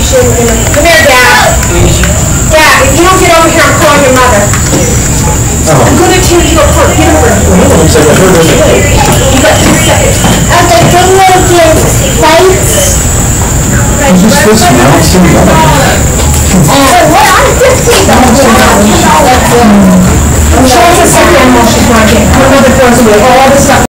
station in the, come here, Dad. Dad, if you don't get over here, I'm calling your mother. Oh. I'm gonna tear you apart. get over here. Said I heard there's a You got two seconds. Okay, then we'll get fights. Who's this now? It's in the other. Oh, what? I'm fifteen. I'm Show us a second while she's working. Her mother throws away all the stuff.